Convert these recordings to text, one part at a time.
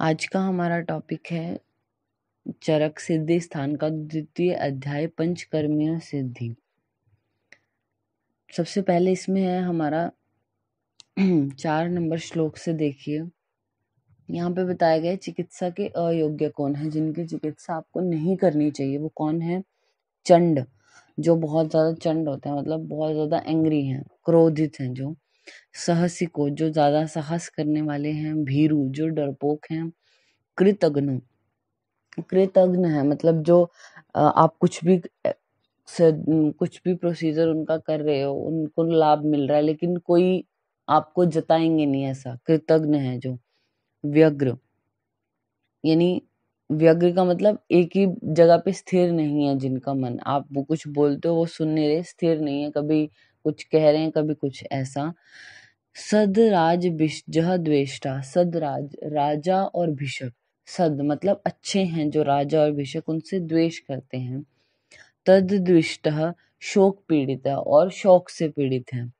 आज का हमारा टॉपिक है चरक सिद्धि स्थान का द्वितीय अध्याय पंचकर्मीय सिद्धि। सबसे पहले इसमें है हमारा चार नंबर श्लोक से देखिए। यहाँ पे बताया गया चिकित्सा के अयोग्य कौन है, जिनकी चिकित्सा आपको नहीं करनी चाहिए, वो कौन है? चंड, जो बहुत ज़्यादा चंड होते हैं मतलब बहुत ज़्यादा एंग्री हैं, क्रोधित हैं जो। सहसिको जो ज़्यादा साहस करने वाले हैं, भीरु, जो डरपोक हैं, कृतघ्न। कृतघ्न है मतलब जो आप कुछ भी से कुछ भी प्रोसीजर उनका कर रहे हो, उनको लाभ मिल रहा है, लेकिन कोई आपको जताएँगे नहीं ऐसा। कृतज्ञ है जो, व्यग्र। यानी व्यग्र का मतलब एक ही जगह पे स्थिर नहीं है जिनका मन। आप वो कुछ बोलते हो, वो सुनने रहे स्थिर नहीं है, कभी कुछ कह रहे हैं, कभी कुछ ऐसा। सदराज जह द्वेष्टा, सदराज, राजा और भिषक। सद मतलब अच्छे हैं, जो राजा और भिषक उनसे द्वेष करते हैं। तद द्विष्ट शोक पीड़ित है और शोक से पीड़ित है।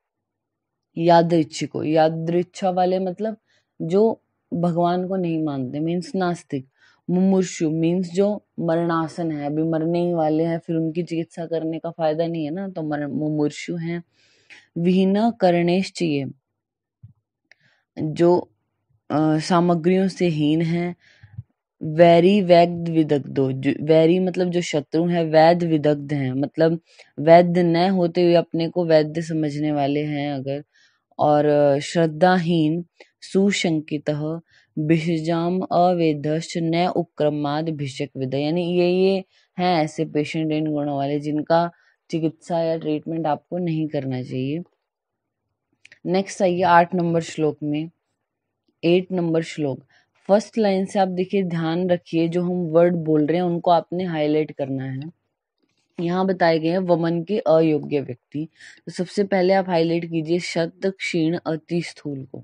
यादृच्छिको, यादृच्छा वाले मतलब जो भगवान को नहीं मानते मीन्स नास्तिक। मुमूर्षु मीन्स जो मरणासन है, अभी मरने ही वाले हैं, फिर उनकी चिकित्सा करने का फ़ायदा नहीं है ना तो मुमूर्षु हैं। विहीन करणेश चाहिए, जो सामग्रियों से हीन है। वैरी वैद विदग्धो वैरी मतलब जो शत्रु है वैद विदग्ध हैं मतलब वैद्य न होते हुए अपने को वैद्य समझने वाले हैं अगर। और श्रद्धाहीन सुशंकित भिषजाम अवेदश्च न उपक्रमाद भिषक विद यानी ये ये हैं ऐसे पेशेंट इन गुणों वाले जिनका चिकित्सा या ट्रीटमेंट आपको नहीं करना चाहिए। नेक्स्ट आइए आठ नंबर श्लोक में। एट नंबर श्लोक। फ़र्स्ट लाइन से आप देखिए, ध्यान रखिए जो हम वर्ड बोल रहे हैं, उनको आपने हाईलाइट करना है। यहाँ बताए गए हैं वमन के अयोग्य व्यक्ति। तो सबसे पहले आप हाईलाइट कीजिए शत क्षीण अति स्थूल को।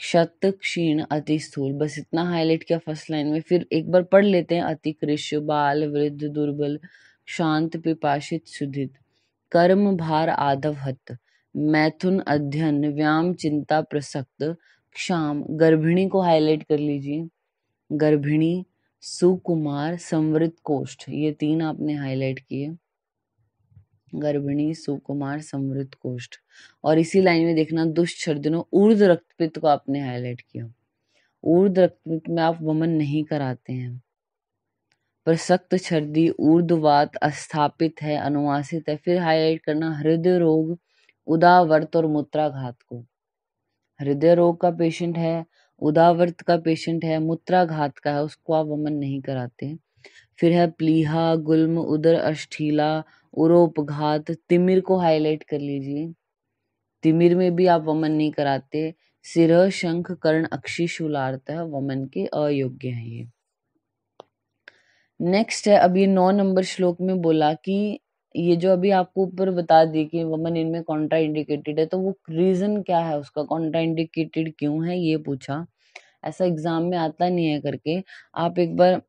शत क्षीण अति स्थूल, बस इतना हाईलाइट किया फ़र्स्ट लाइन में। फिर एक बार पढ़ लेते हैं अति कृष बाल, वृद्ध, दुर्बल, शांत, पिपाशित, सुधित। कर्म, भार आधव हत। मैथुन, अध्ययन व्याम चिंता, प्रसक्त, क्षाम। गर्भिणी को हाईलाइट कर लीजिए। गर्भिणी सुकुमार समृद्ध कोष्ठ। ये तीन आपने हाईलाइट किए। गर्भिणी सुकुमार समृद्ध कोष्ठ। और इसी लाइन में देखना दुष्छर्दिनों ऊर्ध रक्तपित्त को आपने हाईलाइट किया। ऊर्ध रक्तपित्त में आप वमन नहीं कराते हैं। पर सख्त छर्दी ऊर्धवात अस्थापित है, अनुवासित है। फिर हाईलाइट करना, हृदय रोग, उदावर्त और मूत्राघात को। हृदय रोग का पेशेंट है उदावर्त का पेशेंट है, मूत्राघात का है, उसको आप वमन नहीं कराते। फिर है प्लीहा, गुल्म, उदर अष्ठीला उरोपघात। तिमिर को हाईलाइट कर लीजिए। तिमिर में भी आप वमन नहीं कराते। सिर, शंख, कर्ण, अक्षी, शूलार्थ है, वमन के अयोग्य है ये। नेक्स्ट है, अब ये नौ नंबर श्लोक में बोला कि ये जो अभी आपको ऊपर बता दी कि वमन इनमें कॉन्ट्रा इंडिकेटेड है तो वो रीजन क्या है उसका? कॉन्ट्रा इंडिकेटेड क्यों है? ये पूछा। ऐसा एग्ज़ाम में आता नहीं है करके। आप एक बार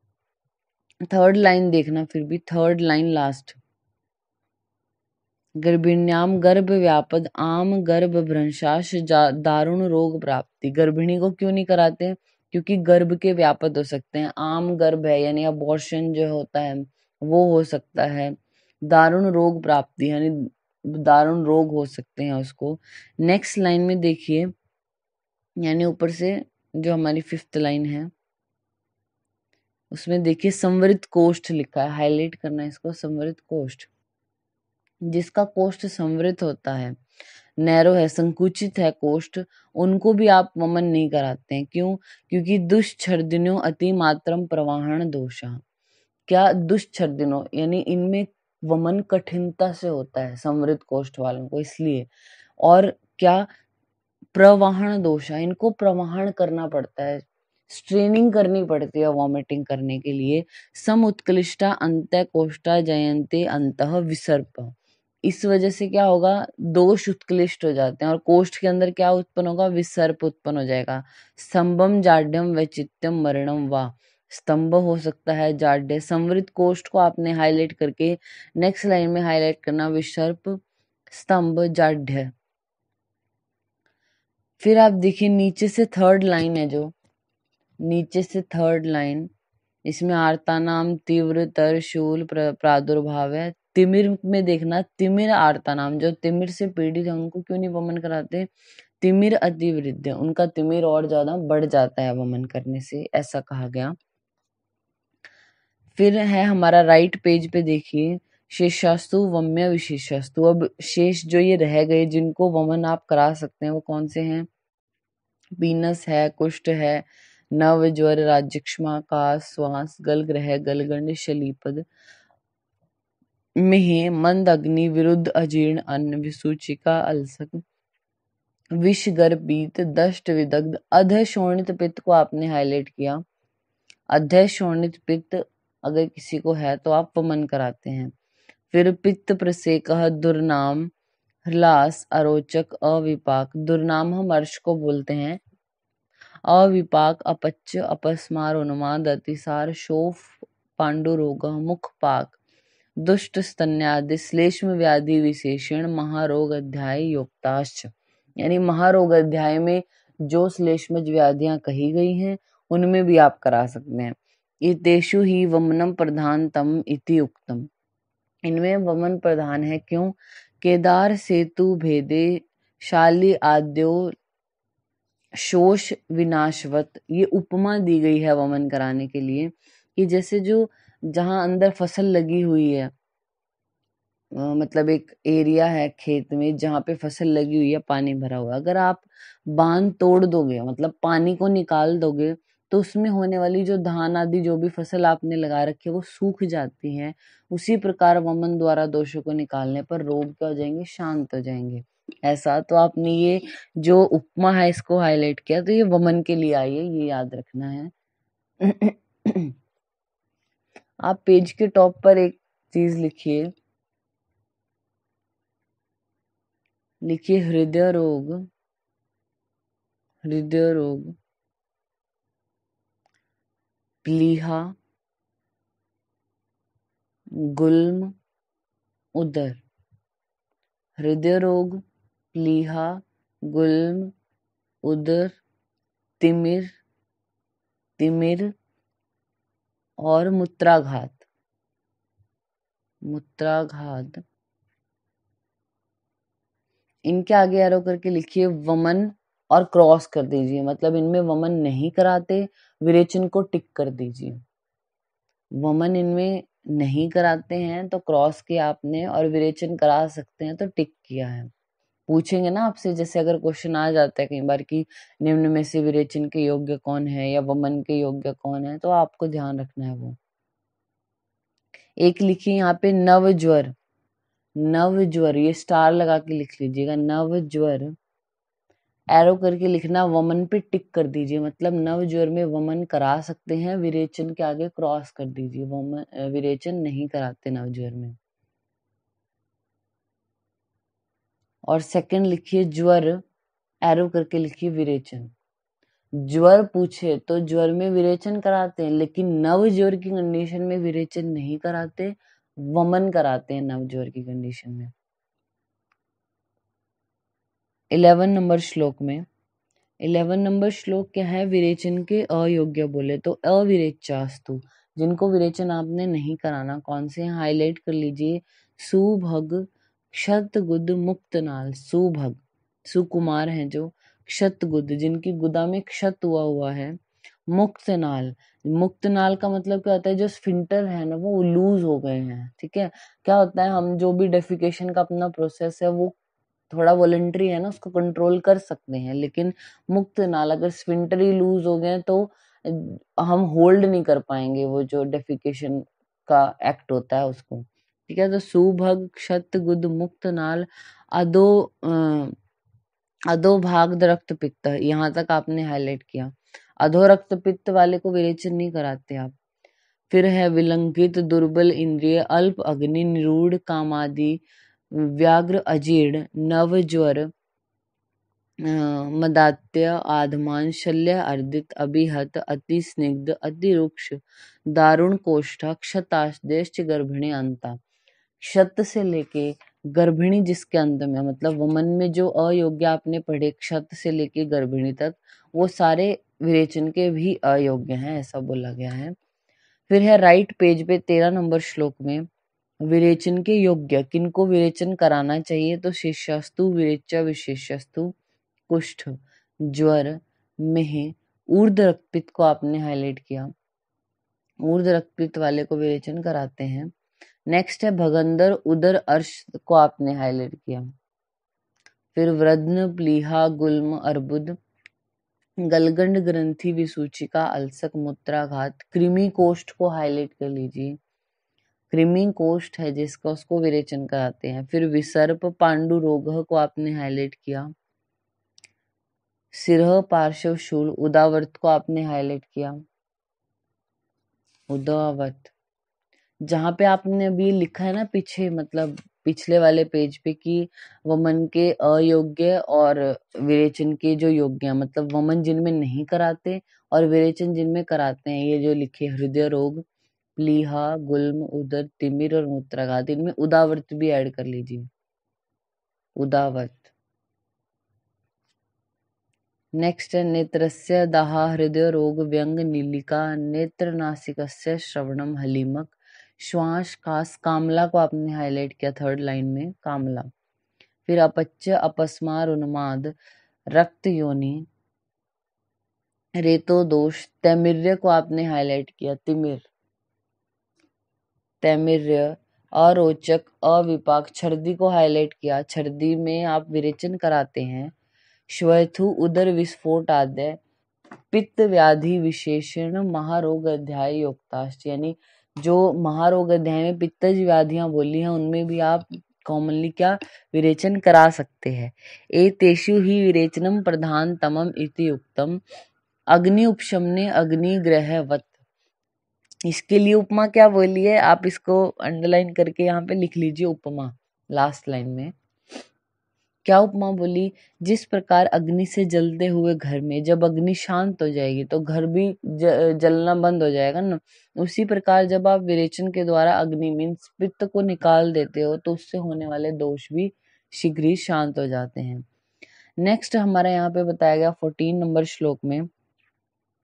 थर्ड लाइन देखना फिर भी थर्ड लाइन लास्ट गर्भिण्याम गर्भ व्यापद, आम गर्भ भ्रंशाश दारुण रोग प्राप्ति। गर्भिणी को क्यों नहीं कराते? क्योंकि गर्भ के व्यापद हो सकते हैं। आम गर्भ है, यानी अबॉर्शन जो होता है, वो हो सकता है। दारुण रोग प्राप्ति, यानी दारुण रोग हो सकते हैं उसको। नेक्स्ट लाइन में देखिए, यानी ऊपर से जो हमारी फिफ्थ लाइन है, उसमें देखिए संवृत कोष्ठ लिखा है हाईलाइट करना है इसको संवृत कोष्ठ। जिसका कोष्ठ संवृत होता है, नैरो है, संकुचित है कोष्ठ, उनको भी आप वमन नहीं कराते हैं। क्यों? क्योंकि दुष्छर्दिनों अति मात्रम प्रवाहन दोषा। क्या दुष्छर्दिनों, यानी इनमें वमन कठिनता से होता है समृद्ध कोष्ठ वालों को, इसलिए। और क्या प्रवाहन दोष है? इनको प्रवाहन करना पड़ता है। स्ट्रेनिंग करनी पड़ती है वॉमिटिंग करने के लिए। सम उत्कृष्टा अंत कोष्ठा जयंते अंत विसर्प। इस वजह से क्या होगा? दोष उत्कृष्ट हो जाते हैं और कोष्ठ के अंदर क्या उत्पन्न होगा? विसर्प उत्पन्न हो जाएगा। संभम जाड्यम वैचित्यम मरणम वा। स्तंभ हो सकता है जाड्य संवृत कोष्ठ को आपने हाईलाइट करके नेक्स्ट लाइन में हाईलाइट करना, विसर्प स्तंभ, जाड्य। फिर आप देखिए, नीचे से थर्ड लाइन है जो। नीचे से थर्ड लाइन इसमें आर्ता नाम, तीव्र, तर, शूल प्रादुर्भाव है। तिमिर में देखना, तिमिर आर्ता नाम, जो तिमिर से पीड़ित है, उनको क्यों नहीं वमन कराते? तिमिर अतिवृद्ध उनका तिमिर और ज़्यादा बढ़ जाता है वमन करने से, ऐसा कहा गया। फिर है हमारा राइट पेज पे देखिए, शेषास्तु वम्य विशेषास्तु। अब शेष जो ये रह गए, जिनको वमन आप करा सकते हैं, वो कौन से हैं? पीनस है, कुष्ठ है, नव ज्वर राज्यक्षमा का श्वास गल ग्रह, गलगंड, शलीपद, मिह, मंद अग्नि, विरुद्ध अजीर्ण, अन्न, विसूचिका, अलसक, विष गर्भीत दष्ट, विदग्ध अध पित्त को आपने हाईलाइट किया। अध्य शोणित पित्त अगर किसी को है तो आप वमन कराते हैं। फिर पित्त प्रसेक दुर्नाम, ह्लास, अरोचक, अविपाक। दुर्नाम हम अर्श को बोलते हैं। अविपाक अपच्च अपस्मार, उन्माद, अतिसार, शोफ, पांडुरोग, मुख, पाक। दुष्ट, स्तन्यादि, श्लेष्म व्याधि विशेषण, महारोग अध्याय, योक्ताश्च। यानी महारोग अध्याय में जो श्लेष्म व्याधियाँ कही गई हैं, उनमें भी आप करा सकते हैं। इतेषु ही वमनम प्रधानतम इति उक्तम। इनमें वमन प्रधान है क्यों? केदार सेतु भेदे शाली आद्यो शोष विनाशवत। ये उपमा दी गई है वमन कराने के लिए कि जैसे जो जहाँ अंदर फ़सल लगी हुई है मतलब एक एरिया है खेत में जहाँ पे फ़सल लगी हुई है, पानी भरा हुआ अगर आप बाँध तोड़ दोगे मतलब पानी को निकाल दोगे तो उसमें होने वाली जो धान आदि जो भी फ़सल आपने लगा रखी है, वो सूख जाती है। उसी प्रकार वमन द्वारा दोषों को निकालने पर रोग क्या हो जाएँगे? शांत हो जाएँगे। ऐसा तो आपने ये जो उपमा है, इसको हाईलाइट किया तो ये वमन के लिए आई है, ये याद रखना है। आप पेज के टॉप पर एक चीज़ लिखिए। लिखिए, हृदय रोग। हृदय रोग। प्लीहा गुल्म, उदर। हृदय रोग प्लीहा गुल्म, उदर, तिमिर तिमिर और मूत्राघात। मूत्राघात। इनके आगे एरो करके लिखिए वमन और क्रॉस कर दीजिए। मतलब इनमें वमन नहीं कराते, विरेचन को टिक कर दीजिए। वमन इनमें नहीं कराते हैं तो क्रॉस किया आपने और विरेचन करा सकते हैं तो टिक किया है। पूछेंगे ना आपसे, जैसे अगर क्वेश्चन आ जाता है कई बार कि निम्न में से विरेचन के योग्य कौन है या वमन के योग्य कौन है तो आपको ध्यान रखना है वो। एक लिखिए यहाँ पे नव ज्वर नव ज्वर ये स्टार लगा के लिख लीजिएगा नव ज्वर एरो करके लिखना, वमन पे टिक कर दीजिए। मतलब नव ज्वर में वमन करा सकते हैं, विरेचन के आगे क्रॉस कर दीजिए। वमन विरेचन नहीं कराते नव ज्वर में। और सेकंड लिखिए, ज्वर एरो करके लिखिए, विरेचन। ज्वर पूछे तो ज्वर में विरेचन कराते हैं, लेकिन नव ज्वर की कंडीशन में विरेचन नहीं कराते, वमन कराते हैं नव ज्वर की कंडीशन में। इलेवन नंबर श्लोक में, इलेवन नंबर श्लोक क्या है? विरेचन के अयोग्य बोले तो अविरेचास्तु जिनको विरेचन आपने नहीं कराना, कौन से? हाईलाइट कर लीजिए। सुभग क्षतगुद मुक्त नाल। सुभग, सुकुमार हैं जो क्षतगुद, जिनकी गुदा में क्षत हुआ हुआ है। मुक्त नाल। मुक्त नाल का मतलब क्या होता है? जो स्फिंटर है ना, वो लूज हो गए हैं, ठीक है? क्या होता है? हम जो भी डेफिकेशन का अपना प्रोसेस है, वो थोड़ा वॉलेंट्री है ना, उसको कंट्रोल कर सकते हैं, लेकिन मुक्त नाल अगर स्फिंटर ही लूज हो गए तो हम होल्ड नहीं कर पाएँगे वो जो डेफिकेशन का एक्ट होता है उसको। ठीक है तो सुभग, क्षत, गुद, मुक्त नाल अदो अधो भाग रक्त पित्त यहाँ तक आपने हाईलाइट किया। अधो रक्त पित्त वाले को विरेचन नहीं कराते आप। फिर है विलंकित दुर्बल इंद्रिय, अल्प, अग्नि, निरूढ़, कामादि व्याग्र अजीर्ण, नव ज्वर मदात्य आधमान शल्य अर्दित अभिहत, अति स्निग्ध, अति रुक्ष, दारुण कोष्ठ क्षतादेश गर्भिणी अंता। क्षत से लेके गर्भिणी जिसके अंत में मतलब वमन में जो अयोग्य आपने पढ़े, क्षत से लेके गर्भिणी तक, वो सारे विरेचन के भी अयोग्य हैं, ऐसा बोला गया है। फिर है राइट पेज पे तेरह नंबर श्लोक में विरेचन के योग्य, किनको विरेचन कराना चाहिए तो शिष्यस्तु विरेच विशेषस्तु, कुष्ठ, ज्वर, मेह ऊर्ध रक्तपित्त को आपने हाईलाइट किया। ऊर्ध रक्तपित्त वाले को विरेचन कराते हैं। नेक्स्ट है भगंदर, उदर, अर्श को आपने हाईलाइट किया। फिर वृद्ध, प्लीहा, गुल्म, अर्बुद, गलगंड ग्रंथि विसूचिका, अलसक, मूत्राघात, कृमि कोष्ठ को हाईलाइट कर लीजिए। कृमि कोष्ठ है जिसका उसको विरेचन कराते हैं। फिर विसर्प पांडु रोग को आपने हाईलाइट किया। सिरह, पार्श्व, शूल, उदावर्त को आपने हाईलाइट किया। उदावर्त। जहाँ पे आपने अभी लिखा है ना पीछे मतलब पिछले वाले पेज पे कि वमन के अयोग्य और विरेचन के जो योग्य हैं मतलब वमन जिनमें नहीं कराते और विरेचन जिनमें कराते हैं, ये जो लिखे हृदय रोग प्लीहा गुल्म, उदर, तिमिर और मूत्राघात इनमें उदावर्त भी ऐड कर लीजिए। उदावर्त नेक्स्ट है, नेत्रस्य दाह, हृदय, रोग, व्यंग, नीलिका नेत्र नासिकस्य श्रवणम, हलीमक, श्वास, कास, कामला को आपने हाईलाइट किया थर्ड लाइन में, कामला। फिर अपच्य, अपस्मार, उन्माद, रक्त योनि, रेतो दोष, तैमिर्य को आपने हाईलाइट किया, तिमिर। तैमिर्य, अरोचक, अविपाक छर्दी को हाईलाइट किया। छर्दी में आप विरेचन कराते हैं। श्वेथु, उदर विस्फोट आदि। पित्त व्याधि विशेषण, महारोग अध्याय योक्ताश्च यानी जो महारोग अध्याय में पित्तज व्याधियाँ बोली हैं, उनमें भी आप कॉमनली क्या विरेचन करा सकते हैं। ए तेषु ही विरेचनम प्रधान तमम इति उक्तम। अग्नि उपशमने अग्नि ग्रहवत इसके लिए उपमा क्या बोली है? आप इसको अंडरलाइन करके यहाँ पे लिख लीजिए उपमा लास्ट लाइन में। क्या उपमा बोली? जिस प्रकार अग्नि से जलते हुए घर में जब अग्नि शांत हो जाएगी तो घर भी ज, जलना बंद हो जाएगा ना? उसी प्रकार जब आप विरेचन के द्वारा अग्नि मीन्स पित्त को निकाल देते हो तो उससे होने वाले दोष भी शीघ्र ही शांत हो जाते हैं। नेक्स्ट हमारा यहाँ पे बताया गया फोर्टीन नंबर श्लोक में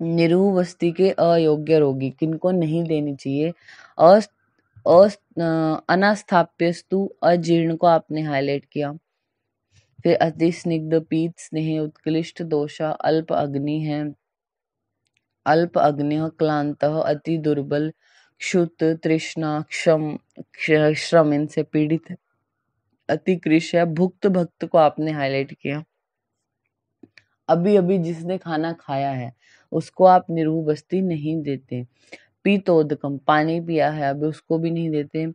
निरूह वस्ती के अयोग्य रोगी, किनको नहीं देनी चाहिए। अनास्थाप्यस्तु, अजीर्ण को आपने हाईलाइट किया। फिर अति स्निग्ध पीत, स्नेह, उत्कृष्ट दोषा, अल्प अग्नि है। अल्प अग्नि, क्लांत, अति दुर्बल, क्षुत, तृष्णा, क्षम श्रम, इनसे पीड़ित है अति कृष है। भुक्त भक्त को आपने हाईलाइट किया। अभी अभी जिसने खाना खाया है उसको आप निरूह बस्ती नहीं देते। पीतोदकम पानी पिया है अभी उसको भी नहीं देते।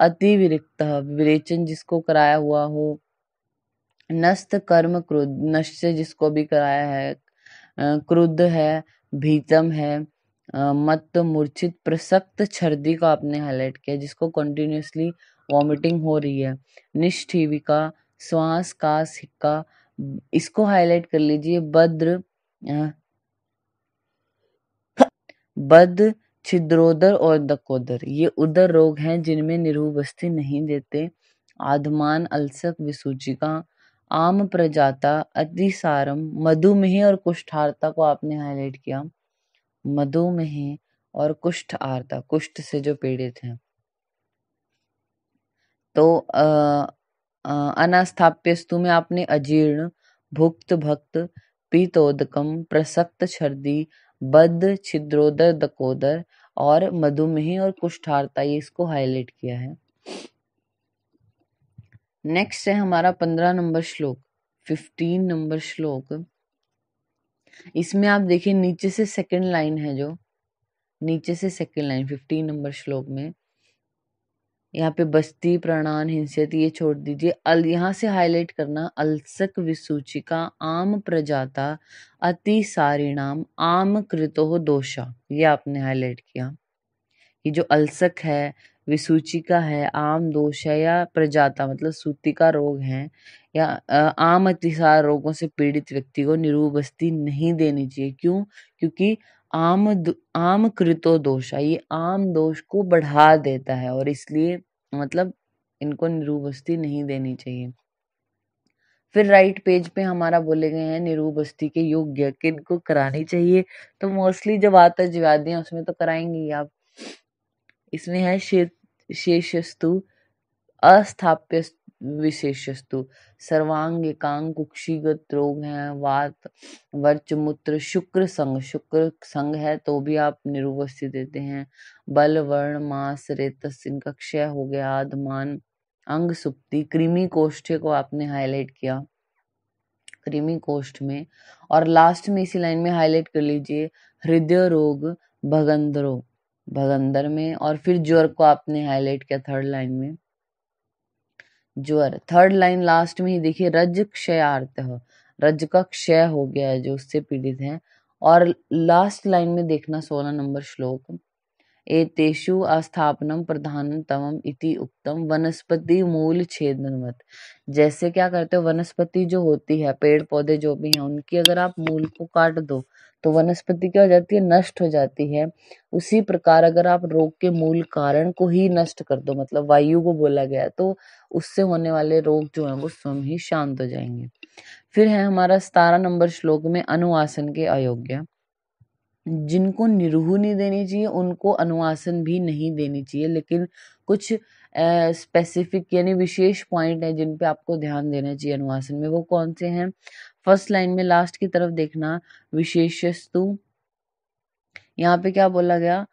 अति विरिक्त, विरेचन जिसको कराया हुआ हो। नस्त कर्म क्रोध नष्ट जिसको भी कराया है क्रुद्ध है, भीतम है मत मूर्छित, प्रसक्त छर्दी को आपने हाईलाइट किया, जिसको कंटिन्यूसली वॉमिटिंग हो रही है। निष्ठीविका, श्वास का सिक्का, इसको हाईलाइट कर लीजिए, बद्र बद, छिद्रोदर और दकोदर। ये उदर रोग हैं जिनमें निरूह बस्ती नहीं देते। आधमान, अल्सक, विसूचिका, आम प्रजाता, अतिसारम, मधुमेह और कुष्ठारता को आपने हाईलाइट किया। मधुमेह और कुष्ठ आरता कुष्ठ से जो पीड़ित हैं। तो अनास्थाप्यस्तु में आपने अजीर्ण, भुक्त, भक्त, पीतोदकम, प्रसक्त, छर्दी बद्ध, छिद्रोदर, दकोदर और मधुमेह और कुष्ठारता, ये इसको हाईलाइट किया है। नेक्स्ट है हमारा पंद्रह नंबर श्लोक फिफ्टीन नंबर श्लोक। इसमें आप देखिए, नीचे से सेकंड लाइन है जो, नीचे से सेकंड लाइन फिफ्टीन नंबर श्लोक में। यहाँ पे बस्ती, प्रणान हिंसियत ये छोड़ दीजिए। अल, यहाँ से हाईलाइट करना, अलसक विसूचिका, आम प्रजाता, अति सारिणाम आम कृतो दोषा। ये आपने हाईलाइट किया। ये जो अलसक है, विसूचिका है, आम दोष है या प्रजाता मतलब सूतिका रोग है, या आम अतिसार रोगों से पीड़ित व्यक्ति को निरूह बस्ती नहीं देनी चाहिए। क्यों? क्योंकि आम आम कृतो दोष, ये आम दोष को बढ़ा देता है और इसलिए मतलब इनको निरूह नहीं देनी चाहिए। फिर राइट पेज पे हमारा बोले गए हैं निरूबस्ती के योग्य किनको करानी चाहिए? तो मोस्टली जब आता है उसमें तो कराएँगे ही आप। इसमें है शेषस्तु अस्थाप्य विशेषस्तु। सर्वांग एकांग कुक्षिगत रोग है, वात, वर्च, मूत्र, शुक्र संग शुक्र संग है तो भी आप निरुवस्थित देते हैं। बल, वर्ण, मास रेतस इनका क्षय हो गया, आदमान, अंग, सुप्ति, कृमि कोष्ठ को आपने हाईलाइट किया। कृमि कोष्ठ में। और लास्ट में इसी लाइन में हाईलाइट कर लीजिए, हृदय रोग भगंदरो भगंदर में और फिर ज्वर को आपने हाईलाइट किया थर्ड लाइन में। ज्वर। थर्ड लाइन लास्ट में ही देखिए, रज क्षयार्थ रज का क्षय हो गया है, जो उससे पीड़ित है। और लास्ट लाइन में देखना सोलह नंबर श्लोक। एतेषु अस्थापनम प्रधानतम इति उक्तम वनस्पति मूल छेदनवत जैसे क्या करते हो, वनस्पति जो होती है पेड़ पौधे जो भी हैं, उनकी अगर आप मूल को काट दो तो वनस्पति क्या हो जाती है, नष्ट हो जाती है। उसी प्रकार अगर आप रोग के मूल कारण को ही नष्ट कर दो मतलब वायु को बोला गया तो उससे होने वाले रोग जो है, वो स्वयं ही शांत हो जाएँगे। फिर है हमारा सतारह नंबर श्लोक में अनुवासन के अयोग्य। जिनको निरूह नहीं देनी चाहिए, उनको अनुवासन भी नहीं देनी चाहिए। लेकिन कुछ स्पेसिफिक यानी विशेष पॉइंट है जिन पे आपको ध्यान देना चाहिए अनुवासन में। वो कौन से हैं? फ़र्स्ट लाइन में लास्ट की तरफ़ देखना, विशेषस्तु। यहाँ पे क्या बोला गया?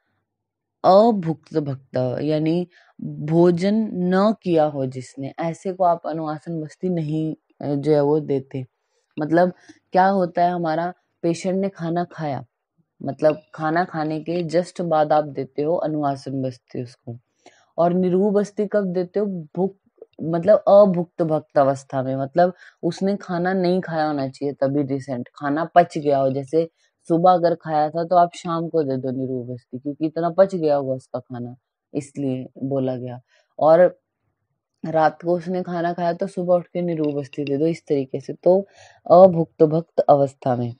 अभुक्त भक्त, यानी भोजन न किया हो जिसने। ऐसे को आप अनुवासन बस्ती नहीं, जो है वो देते। मतलब क्या होता है, हमारा पेशेंट ने खाना खाया मतलब खाना खाने के जस्ट बाद आप देते हो, अनुवासन बस्ती उसको। और निरूह बस्ती कब देते हो? भूख मतलब अभुक्त भक्त अवस्था में। मतलब उसने खाना नहीं खाया होना चाहिए तभी रिसेंट खाना पच गया हो, जैसे सुबह अगर खाया था तो आप शाम को दे दो निरूह बस्ती, क्योंकि इतना पच गया होगा उसका खाना, इसलिए बोला गया। और रात को उसने खाना खाया तो सुबह उठ के निरूह बस्ती दे दो इस तरीके से। तो अभुक्त भक्त अवस्था में।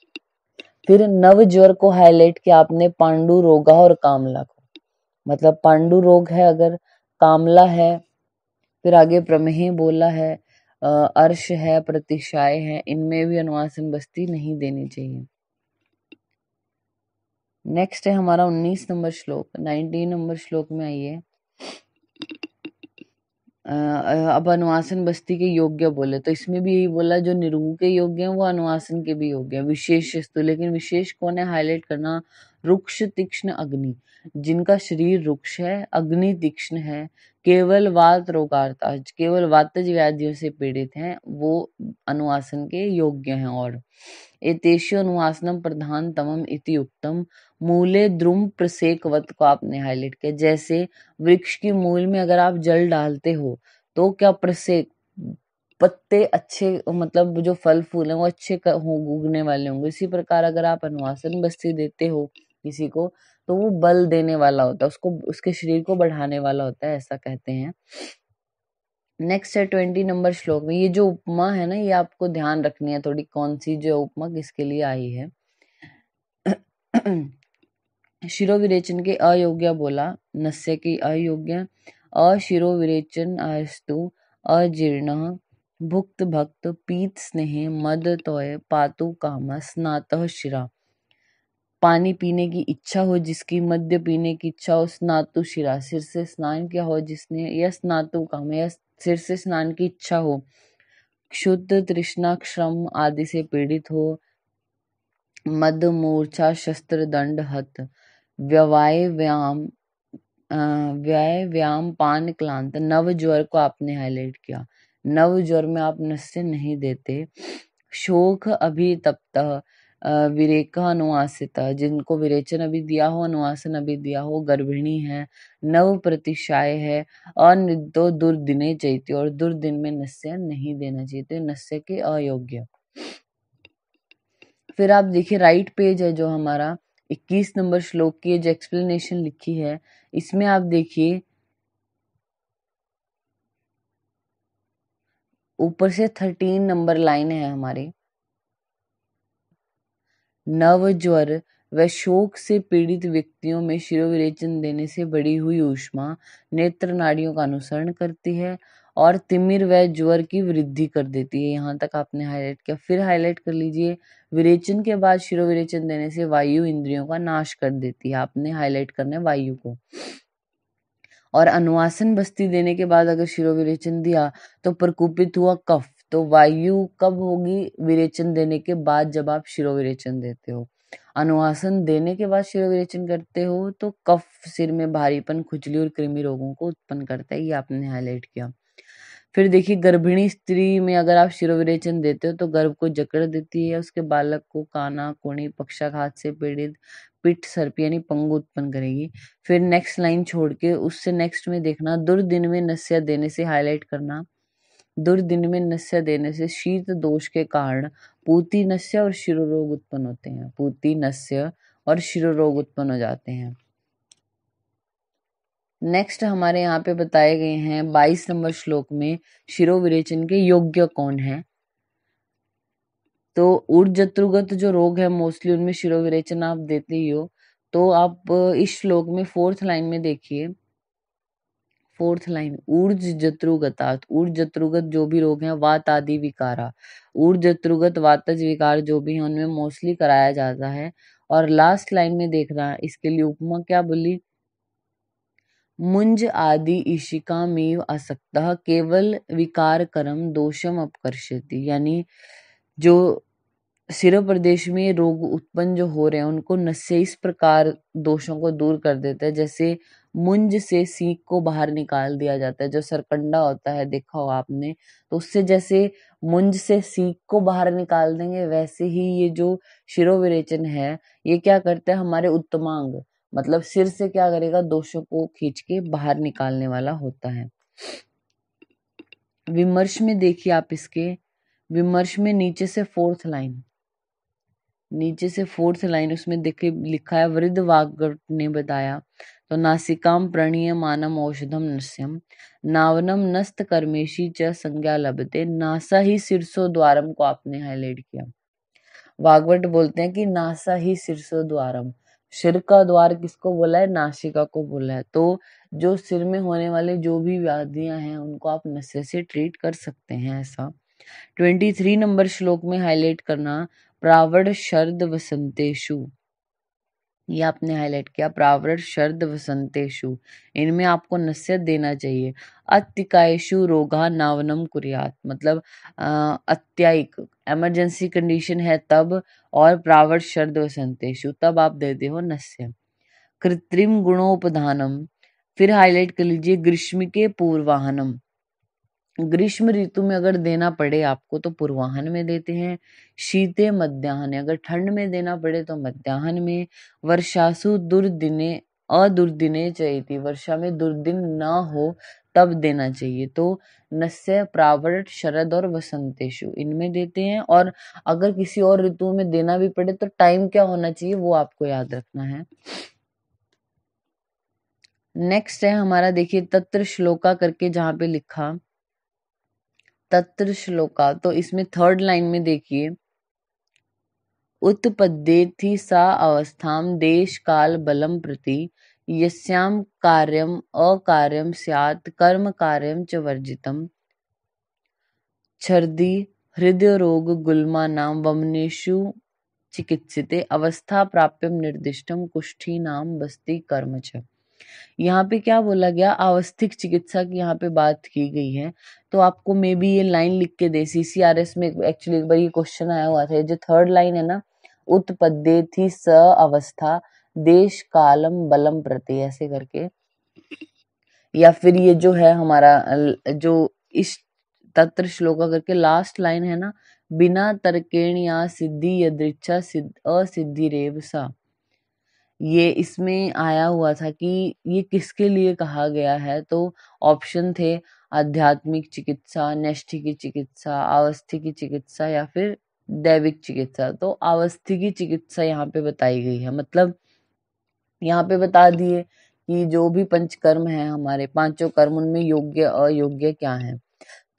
फिर नव ज्वर को हाईलाइट किया आपने पांडु रोगा और कामला को। मतलब पांडु रोग है अगर कामला है, फिर आगे प्रमेह बोला है अर्श है प्रतिशाय है, इनमें भी अनुवासन बस्ती नहीं देनी चाहिए। नेक्स्ट है हमारा उन्नीस नंबर श्लोक, नाइनटीन नंबर श्लोक में आइए। अब अनुवासन बस्ती के योग्य बोले तो इसमें भी यही बोला, जो निरूह के योग्य हैं, वो अनुवासन के भी योग्य हैं, विशेष तो लेकिन विशेष कौन है? हाईलाइट करना, रुक्ष तीक्ष्ण अग्नि, जिनका शरीर रुक्ष है, अग्नि तीक्ष्ण है, केवल वात रोगार्ता केवल वातज व्याधियों से पीड़ित हैं, वो अनुवासन के योग्य हैं और। एतेषु अनुवासनम प्रधान तमम इति उक्तम मूले द्रुम प्रसेकवत को आपने हाईलाइट किया। जैसे वृक्ष की मूल में अगर आप जल डालते हो तो क्या प्रसेक, पत्ते अच्छे मतलब जो फल फूल हैं, वो अच्छे उगने वाले होंगे। इसी प्रकार अगर आप अनुवासन बस्ती देते हो किसी को तो वो बल देने वाला होता है, उसको, उसके शरीर को बढ़ाने वाला होता है, ऐसा कहते हैं। नेक्स्ट है ट्वेंटी नंबर श्लोक में। ये जो उपमा है ना, ये आपको ध्यान रखनी है थोड़ी कौन सी जो उपमा किसके लिए आई है। शिरो विरेचन के अयोग्य बोला, नस्य की अयोग्य अशिरो विरेचन अस्तु अजीर्ण, भुक्त भक्त, पीत स्नेह, मद तोय, पातु काम स्नात शिरा। पानी पीने की इच्छा हो, जिसकी मद्य पीने की इच्छा हो, स्नातु शिरा, सिर से स्नान किया हो जिसने, या स्नातु काम या सिर से स्नान की इच्छा हो। शुद्ध तृष्णा श्रम आदि से पीड़ित हो। मद मूर्छा शस्त्र, दंड, हत। व्यवाय व्यायाम व्यय, व्याम, पान, क्लांत। नव ज्वर को आपने हाईलाइट किया। नव ज्वर में आप नस्य नहीं देते। शोक अभी तप्त विरेक अनुवासित जिनको विरेचन अभी दिया हो अनुवासन अभी दिया हो, गर्भिणी है, नव प्रतिशाय है अनिदो दुर्दिने चाहिए और दुर्दिन में नस्य नहीं देना चाहिए तो नस्य के अयोग्य। फिर आप देखिए राइट पेज है जो हमारा, इक्कीस नंबर श्लोक की जो एक्सप्लेनेशन लिखी है, इसमें आप देखिए, ऊपर से थर्टीन नंबर लाइन है हमारी। नव ज्वर व शोक से पीड़ित व्यक्तियों में शिरोविरेचन देने से बड़ी हुई ऊष्मा नेत्र नाड़ियों का अनुसरण करती है और तिमिर व ज्वर की वृद्धि कर देती है। यहाँ तक आपने हाईलाइट किया। फिर हाईलाइट कर लीजिए, विरेचन के बाद शिरोविरेचन देने से वायु इंद्रियों का नाश कर देती है। आपने हाईलाइट करना है वायु को। और अनुवासन बस्ती देने के बाद अगर शिरोविरेचन दिया तो प्रकुपित हुआ कफ। तो वायु कब होगी विरेचन देने के बाद जब आप शिरोविरेचन देते हो? अनुवासन देने के बाद शिरोविरेचन करते हो तो कफ सिर में भारीपन, खुजली और कृमि रोगों को उत्पन्न करता है, ये आपने हाईलाइट किया। फिर देखिए, गर्भिणी स्त्री में अगर आप शिरोविरेचन देते हो तो गर्भ को जकड़ देती है, उसके बालक को काना, कोणी, पक्षाघात से पीड़ित, पिट, सर्प यानी पंगु उत्पन्न करेगी। फिर नेक्स्ट लाइन छोड़ के उससे नेक्स्ट में देखना, दुर्दिन में नस्या देने से हाईलाइट करना। दुर्दिन में नस्या देने से शीत दोष के कारण पूती नस्य और शिरो रोग उत्पन्न होते हैं। पूती नस्य और शिरो रोग उत्पन्न हो जाते हैं। नेक्स्ट हमारे यहाँ पे बताए गए हैं 22 नंबर श्लोक में शिरो विरेचन के योग्य कौन है। तो ऊर्जत्रुगत जो रोग है मोस्टली उनमें शिरो विरेचन आप देते ही हो तो आप इस श्लोक में फोर्थ लाइन में देखिए। फोर्थ लाइन, ऊर्ज जत्रुगतात ऊर्ज जत्रुगत जो भी रोग हैं, वात आदि विकारा। ऊर्ज जत्रुगत, वातज विकार जो भी है, उनमें मोस्टली कराया जाता है। और लास्ट लाइन में देखना, इसके लिए उपमा क्या बोली? मुंज आदि ईशिका में असक्त, केवल विकार कर्म दोषम अपकर्षति। यानी जो सिर प्रदेश में रोग उत्पन्न जो हो रहे हैं, उनको नशे इस प्रकार दोषों को दूर कर देता है। जैसे मुंज से सीख को बाहर निकाल दिया जाता है। जो सरकंडा होता है, देखा हो आपने तो उससे जैसे मुंज से सीख को बाहर निकाल देंगे, वैसे ही ये जो शिरोविरेचन है, ये क्या करता है हमारे उत्तमांग मतलब सिर से क्या करेगा, दोषों को खींच के बाहर निकालने वाला होता है। विमर्श में देखिए आप इसके, विमर्श में नीचे से फोर्थ लाइन, नीचे से फोर्थ लाइन उसमें देखिए लिखा है, वृद्ध वाग्गट ने बताया तो नासिकाम प्रणीय मानम औषधम नस्यम नावनम नस्त कर्मेशी च संज्ञा लभते। नासा ही सिरसो द्वारम को आपने हाईलाइट किया। वागवट बोलते हैं कि नासा ही सिरसो द्वारम सिर का द्वार किसको बोला है? नासिका को बोला है। तो जो सिर में होने वाले जो भी व्याधियाँ हैं, उनको आप नशे से ट्रीट कर सकते हैं ऐसा। ट्वेंटी थ्री नंबर श्लोक में हाईलाइट करना प्रावड़ शर्द वसंतेशु ये आपने हाईलाइट किया, प्रावृत, शर्द वसंतेशु इनमें आपको नसीहत देना चाहिए। अत्यकायशु रोगा नावनम कुरियात। मतलब अत्यायिक। एमरजेंसी कंडीशन है तब और प्रावृत, शर्द वसंतेशु तब आप देते हो नस्य कृत्रिम गुणोपधानम। फिर हाईलाइट कर लीजिए ग्रीष्म के पूर्वाहनम। ग्रीष्म ऋतु में अगर देना पड़े आपको तो पूर्वाहन में देते हैं, शीते मध्याहन अगर ठंड में देना पड़े तो मध्याहन में, वर्षासु दुर्दिने, अदुर्दिने चाहिए वर्षा में दुर्दिन ना हो तब देना चाहिए। तो नस्य, प्रावट, शरद और वसंतेशु इनमें देते हैं और अगर किसी और ऋतु में देना भी पड़े तो टाइम क्या होना चाहिए वो आपको याद रखना है। नेक्स्ट है हमारा देखिए तत्र श्लोका करके जहाँ पे लिखा तत्र श्लोका तो इसमें थर्ड लाइन में देखिए। उत्पद्येथि सा अवस्थाम देश काल बलम प्रति। यस्याम कार्यम अकार्यम स्यात्, कर्म कार्यम च वर्जितम। छर्दी हृदय रोग गुल्मा नाम वमनेशु चिकित्सिते। अवस्था प्राप्यम निर्दिष्टम कुष्ठी नाम बस्ती कर्म च। यहाँ पे क्या बोला गया? अवस्थिक चिकित्सा की यहाँ पे बात की गई है। तो आपको मे बी ये लाइन लिख के दे। सीसीआरएस में एक्चुअली एक बार ये क्वेश्चन आया हुआ था। जो थर्ड लाइन है ना, उत्पद्य थी स अवस्था, देश, कालम, बलम प्रति ऐसे करके। या फिर ये जो है हमारा जो इस तत्र श्लोका करके लास्ट लाइन है ना, बिना तर्केण या सिद्धि यदृच्छा सिद्ध असिद्धि रेव सा। ये इसमें आया हुआ था कि ये किसके लिए कहा गया है? तो ऑप्शन थे आध्यात्मिक चिकित्सा नैष्ठि की चिकित्सा अवस्थी की चिकित्सा या फिर दैविक चिकित्सा। तो अवस्थी की चिकित्सा यहाँ पे बताई गई है। मतलब यहाँ पे बता दिए कि जो भी पंचकर्म है हमारे, पाँचों कर्म उनमें योग्य, अयोग्य क्या है?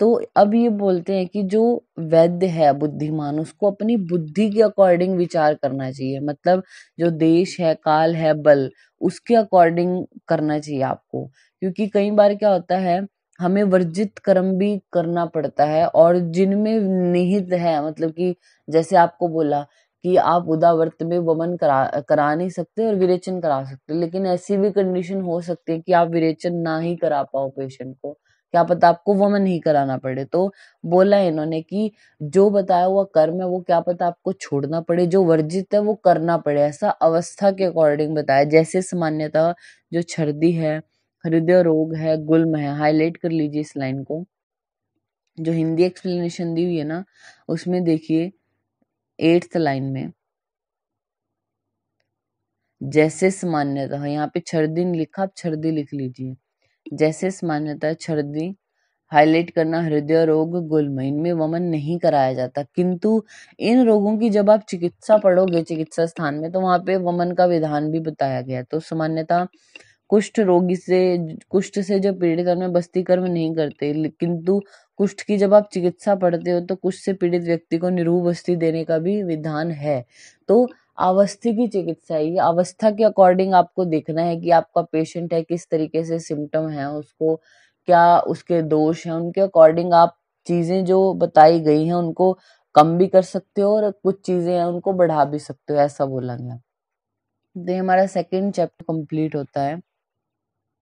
तो अब ये बोलते हैं कि जो वैद्य है, बुद्धिमान, उसको अपनी बुद्धि के अकॉर्डिंग विचार करना चाहिए। मतलब जो देश है, काल है, बल, उसके अकॉर्डिंग करना चाहिए आपको। क्योंकि कई बार क्या होता है, हमें वर्जित कर्म भी करना पड़ता है और जिनमें निहित है मतलब कि जैसे आपको बोला कि आप उदावर्त में वमन करा करा नहीं सकते और विरेचन करा सकते, लेकिन ऐसी भी कंडीशन हो सकती है कि आप विरेचन ना ही करा पाओ पेशेंट को। क्या पता आपको वमन ही कराना पड़े। तो बोला इन्होंने कि जो बताया हुआ कर्म है, वो क्या पता आपको छोड़ना पड़े, जो वर्जित है, वो करना पड़े। ऐसा अवस्था के अकॉर्डिंग बताया। जैसे सामान्यतः जो छर्दी है, हृदय रोग है, गुल्म है हाईलाइट कर लीजिए इस लाइन को। जो हिंदी एक्सप्लेनेशन दी हुई है ना, उसमें देखिए एट्थ लाइन में, जैसे सामान्यतः यहाँ पे छर्दी लिखा, आप छर्दी लिख लीजिए। जैसे सामान्यतः छर्दी हाईलाइट करना हृदय रोग गुल्म इनमें वमन नहीं कराया जाता। किंतु इन रोगों की जब आप चिकित्सा पढ़ोगे, चिकित्सा स्थान में तो वहाँ पे वमन का विधान भी बताया गया। तो सामान्यतः कुष्ठ रोगी से, कुष्ठ से जब पीड़ित उनमें बस्ती कर्म नहीं करते किंतु कुष्ठ की जब आप चिकित्सा पढ़ते हो तो कुष्ठ से पीड़ित व्यक्ति को निरूप बस्ती देने का भी विधान है। तो अवस्थी की चिकित्सा ये अवस्था के अकॉर्डिंग आपको देखना है कि आपका पेशेंट है, किस तरीके से सिम्टम है, उसको क्या उसके दोष हैं। उनके अकॉर्डिंग आप चीज़ें जो बताई गई हैं, उनको कम भी कर सकते हो और कुछ चीज़ें हैं, उनको बढ़ा भी सकते हो, ऐसा बोला गया। तो हमारा सेकेंड चैप्टर कंप्लीट होता है।